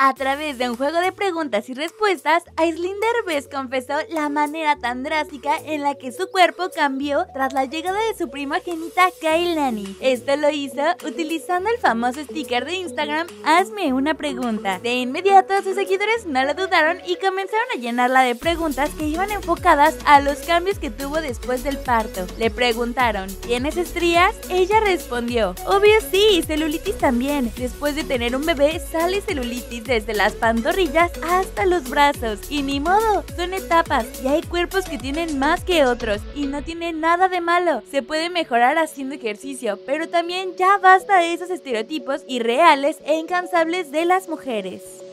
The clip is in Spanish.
A través de un juego de preguntas y respuestas, Aislinn Derbez confesó la manera tan drástica en la que su cuerpo cambió tras la llegada de su primogénita Kailani. Esto lo hizo utilizando el famoso sticker de Instagram Hazme una pregunta. De inmediato sus seguidores no lo dudaron y comenzaron a llenarla de preguntas que iban enfocadas a los cambios que tuvo después del parto. Le preguntaron, ¿tienes estrías? Ella respondió, obvio sí, celulitis también. Después de tener un bebé sale celulitis desde las pantorrillas hasta los brazos. Y ni modo, son etapas y hay cuerpos que tienen más que otros y no tiene nada de malo. Se puede mejorar haciendo ejercicio, pero también ya basta de esos estereotipos irreales e incansables de las mujeres.